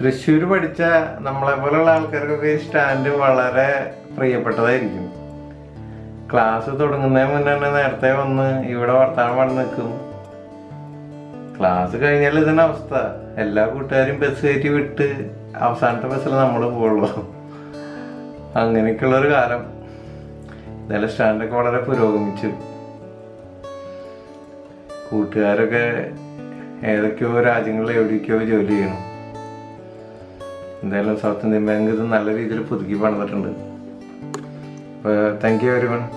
തൃശ്ശൂർ പഠിച്ച നമ്മളെ പോലുള്ള ആൾക്കാർക്കൊക്കെ ഈ സ്റ്റാൻഡ് വളരെ പ്രിയപ്പെട്ടതായിരിക്കും. ക്ലാസ് തുടങ്ങുന്നതിന് മുന്നേ തന്നെ നേരത്തെ വന്ന് ഇവിടെ വർത്താനം പറഞ്ഞ് നിൽക്കും. ക്ലാസ് കഴിഞ്ഞാൽ ഇതിന്റെ അവസ്ഥ. എല്ലാ കൂട്ടുകാരും ബസ് കയറ്റി വിട്ട് അവസാനത്തെ ബസ്സിൽ നമ്മൾ പോകുള്ളൂ അങ്ങനെയൊക്കെയുള്ളൊരു കാലം. ഇന്നലെ സ്റ്റാൻഡൊക്കെ വളരെ പുരോഗമിച്ചു. കൂട്ടുകാരൊക്കെ ഏതൊക്കെയോ രാജ്യങ്ങളിൽ എവിടേക്കോ ജോലി ചെയ്യണം. എന്തായാലും സൗത്ത് ഇന്ത്യൻ ബാങ്ക് ഇത് നല്ല രീതിയിൽ പുതുക്കി പണിതിട്ടുണ്ട്. Thank you very much